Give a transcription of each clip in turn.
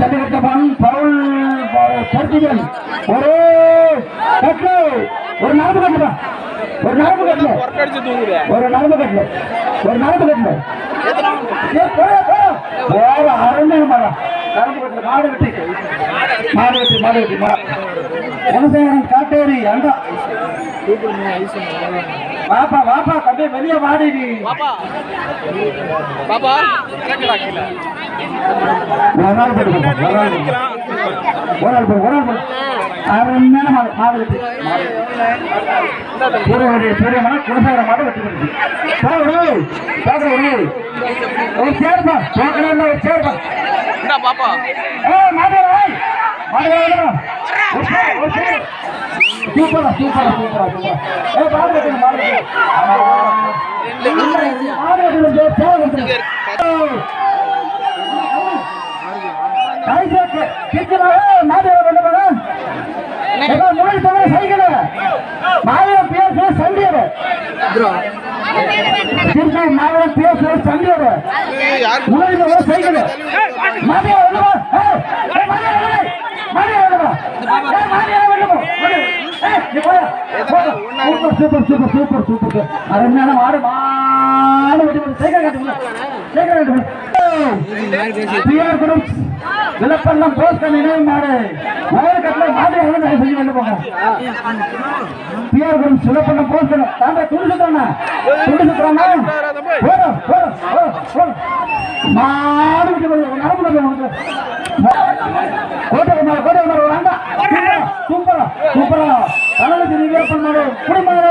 சட்டகட்டவன் பவுல் கருத்திகள் ஒரு கட்டு ஒரு நரம்பு கட்டுப்பா ஒரு நரம்பு கட்டல. ஒரு நரம்பு கட்டல. ஒரு நரம்பு கட்டல. ஏய், போடா, மரம். நரம்பு மாடு வெட்டி. மாடு வெட்டி, மாடு வெட்டி, காட்டேரி அண்டா வாப்பா வாப்பா தம்பி வெளியே வாடி நீ பாப்பா பாப்பா இறக்குடா கீழே ஒரு நாள் கொடுப்பா, ஒரு நாள். ஒரு நாள் போடு, ஒரு நாள் போடு. அருமையான மாடு, மாடு. சூரியனுடைய குலசேகர. ஒரு சேர்ப்பா போக்கணும் சேர்ப்பா இந்தா பாப்பா. சூப்பரா சூப்பரா சூப்பரா சூப்பரா. மாவிளம் பேசு, சண்டியர். திருப்பி மாவிளம் பேசு, சங்கர் முன்னாடி போங்க, சைக்கிள். மாடியா, வெளில வா. ஏய், ஏய், மாடியா, super, super, super, super, super. அருமையான மாடு, மாடு சேகர் சேகர் பிஆர் குரூப்ஸ் விளப்பெல்லாம் போஸ்ட் நினைவு மாடு. மயில் கட்டில மாதிரி எவ்வளவு நிறைய செஞ்சு கொண்டு போங்க பிஆர் குரூப்ஸ் விளப்பெல்லாம் போஸ்ட் தாண்டா துணி சுத்துறானா? துணி சுத்துறானா? போறோம் போறோம் போறோம் மாடு விட்டு போய் நரம்பு வந்து கோட்டை மாடு கோட்டை மாடு வாங்க சூப்பரா சூப்பரா கனவுக்கு நீங்க பண்ணாரு குடிமாடு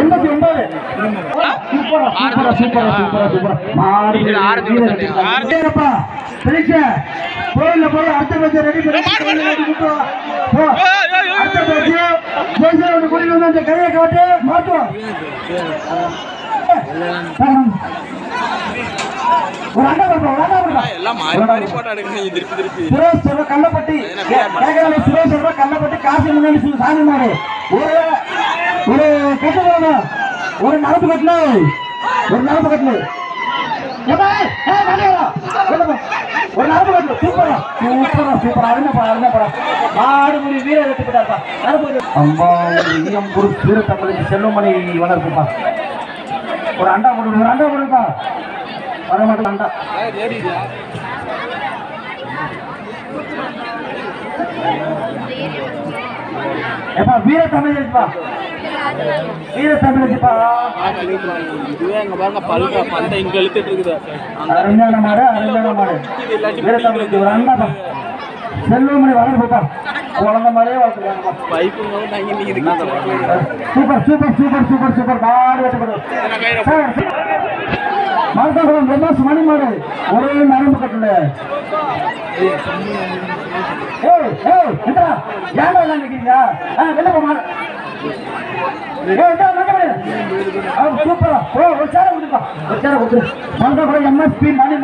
எண்பத்தி ஒன்பது. சூப்பரா சூப்பரா சூப்பரா சூப்பரா மாடு ஏப்பா பரீட்சை கோயில்ல போய் அடுத்த பேச்சு ரெடி பண்ணி. அடுத்த பேச்சு ஜெயிச்சு வந்து கூட்டிட்டு வந்து அந்த கையை காட்டு மாட்டுவோம் ஒரு அண்டா கொடுப்பா ஒரு அண்டா கொடுப்பா. எல்லாம் மாறி மாறி போட்டோ எடுக்கணும் திருப்பி திருப்பி. சுரேஷ் சொல்ற கள்ளப்பட்டி. கேட்கறாங்க சுரேஷ் சொல்ற கள்ளப்பட்டி காசு முன்னாடி சாமி மாடு. ஒரு ஒரு கட்டு வேணும் ஒரு நரம்பு கட்டல. ஒரு நரம்பு கட்டல. ஏப்பா, ஒரு நரம்பு கட்டல. சூப்பரா சூப்பரா சூப்பரா அருமைப்பா அருமைப்பா. மாடு வீர எடுத்துக்கிட்டாருப்பா நரம்பு அம்மா ஈயம் வீர தமிழுக்கு செல்வமணி வளர்ப்புப்பா. ஒரு அண்டா போடு ஒரு அண்டா போடுப்பா. வர மாட்டேன் அண்டா. ஏப்பா வீர தமிழ் இருக்குப்பா இதுவே அங்க பாருங்க பல்ல பந்தை இங்க இழுத்துட்டு இருக்குது அருமையான மாடு அருமையான மாடு ஒரு செல்வமணி வளர்ப்புப்பா குழந்தை மாதிரியே பைப்புங்க super super super super super. மாடு வெட்டப்படும் மணி மாடு ஒரே நரம்பு கட்டல ஏய் ஏய் இந்தா ஏன்டா எல்லாம் ஆ வெளில சூப்பரா. ஓ உச்சார சேர உச்சார ஒரு எம்எஸ்பி மணி